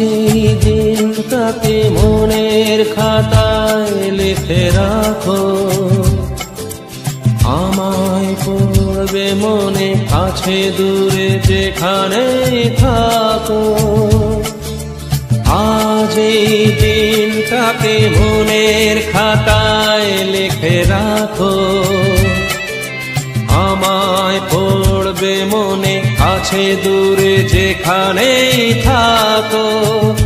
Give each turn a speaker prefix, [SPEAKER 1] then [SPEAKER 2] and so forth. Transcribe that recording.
[SPEAKER 1] এই দিনটাকে মনের খাতায় লিখে রাখো, আমায় পড়বে মনে, কাছে দূরে যেখানে থাকো। আজ এই দিনটাকে মনের খাতায় লিখে রাখো, আমায় পড়বে মনে, কাছে দূরে যেখানেই থাকো। को